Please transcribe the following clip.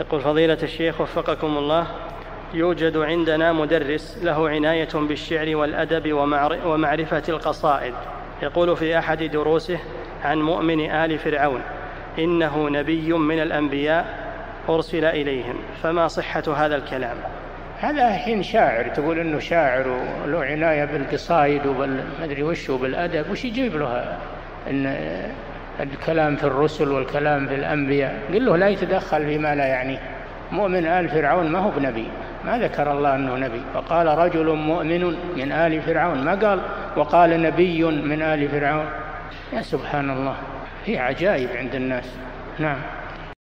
يقول فضيلة الشيخ وفقكم الله يوجد عندنا مدرس له عناية بالشعر والأدب ومعرفة القصائد. يقول في أحد دروسه عن مؤمن آل فرعون إنه نبي من الأنبياء أرسل إليهم. فما صحة هذا الكلام؟ هذا حين شاعر تقول إنه شاعر وله عناية بالقصايد وبالمدري وش وبالأدب وش يجيب له إن الكلام في الرسل والكلام في الأنبياء. قل له لا يتدخل فيما لا يعنيه. مؤمن آل فرعون ما هو بنبي. ما ذكر الله أنه نبي. فقال رجل مؤمن من آل فرعون. ما قال؟ وقال نبي من آل فرعون. يا سبحان الله. في عجائب عند الناس. نعم.